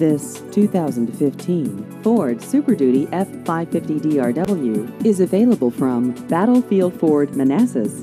This 2015 Ford Super Duty F550 DRW is available from Battlefield Ford Manassas.